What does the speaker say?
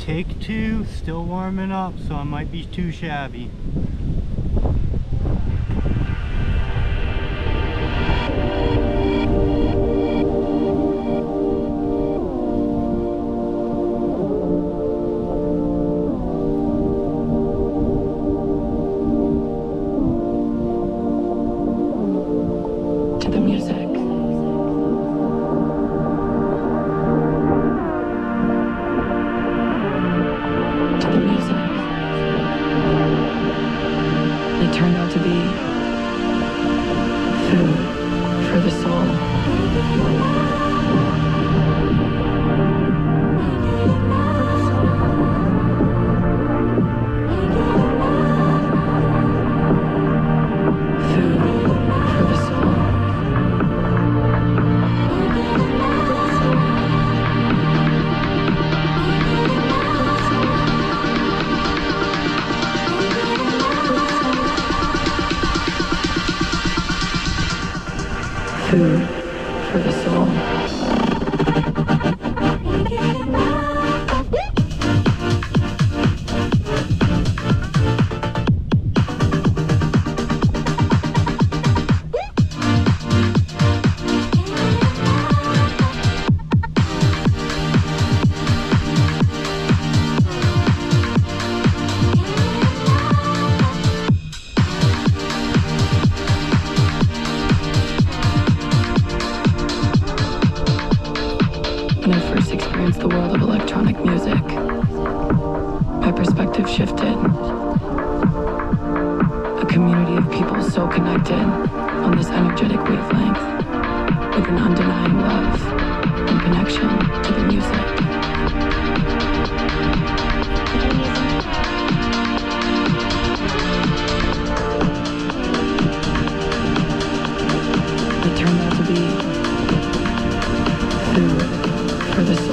Take two, still warming up, so I might be too shabby. It turned out to be food for the soul. Food for the soul. when I first experienced the world of electronic music. My perspective shifted. A community of people so connected on this energetic wavelength with an undenying love and connection to the music. It turned out to be for this